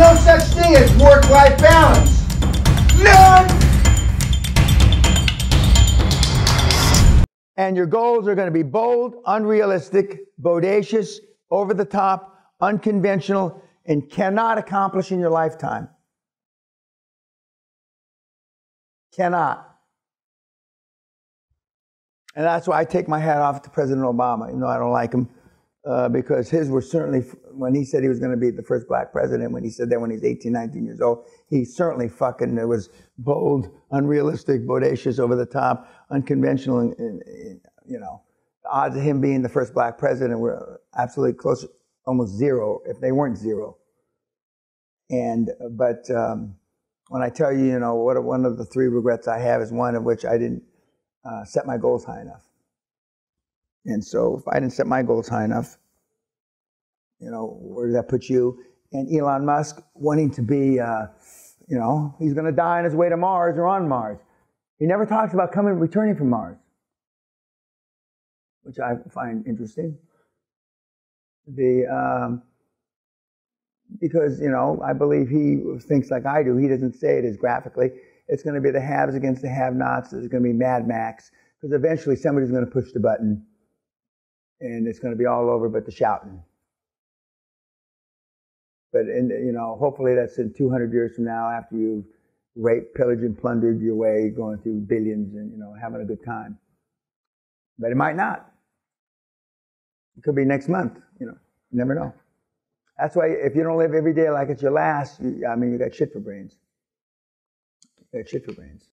no such thing as work-life balance. None. And your goals are going to be bold, unrealistic, bodacious, over the top, unconventional, and cannot accomplish in your lifetime. Cannot. And that's why I take my hat off to President Obama, even though I don't like him, uh, because his were certainly, when he said he was going to be the first black president, when he said that when he's 18, 19 years old, he certainly fucking, it was bold, unrealistic, bodacious, over the top, unconventional, and, and, and you know, the odds of him being the first black president were absolutely close, almost zero, if they weren't zero. And, but um, when I tell you, you know, what one of the three regrets I have is one of which I didn't uh, set my goals high enough. And so if I didn't set my goals high enough, you know, where does that put you? And Elon Musk wanting to be, uh, you know, he's going to die on his way to Mars or on Mars. He never talks about coming, returning from Mars, which I find interesting. The um, because you know I believe he thinks like I do. He doesn't say it as graphically. It's going to be the haves against the have-nots. It's going to be Mad Max because eventually somebody's going to push the button, and it's going to be all over but the shouting. But in, you know, hopefully that's in 200 years from now after you've raped, pillaged, and plundered your way, going through billions and you know having a good time. But it might not. It could be next month. You know, you never know. That's why if you don't live every day like it's your last, you, I mean, you got shit for brains. You got shit for brains.